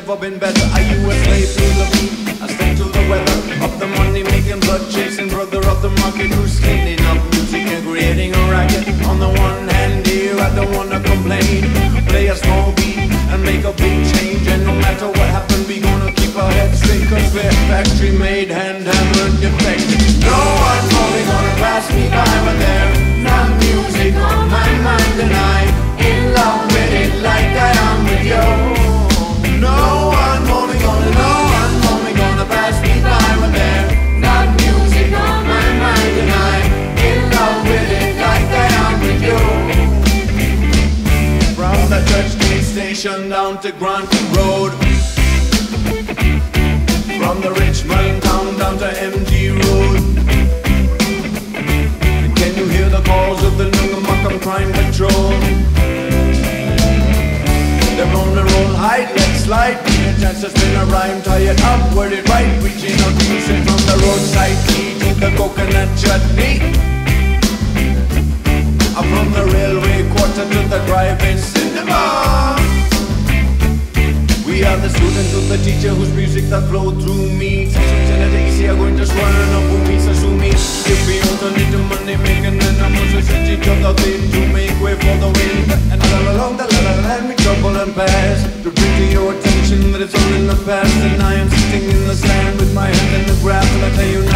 never been better. Are you a slave to the beat? A slave to the weather of the money making, blood chasing brother of the market who's cleaning up music and creating a racket. On the one hand, here I don't wanna complain. Play a small beat and make a big change. And no matter what happens, we gonna keep our heads straight. Cause we're factory made, hand hammered, Station down to Grant Road. From the Richmond town down to MG Road. And can you hear the calls of the Nungambakkam Crime Patrol? They're on the roll, hide, let's slide. A chance to spin a rhyme, tie it up, word it right. Are the students of the teacher whose music that flow through me. Easy to swear and up with me, so sue me. If we also need the money making, then I'm also set each other in to make way for the wind. And all along the la la let me trouble and pass. To bring to your attention that it's all in the past. And I am sitting in the sand with my hand in the grass, and I tell you.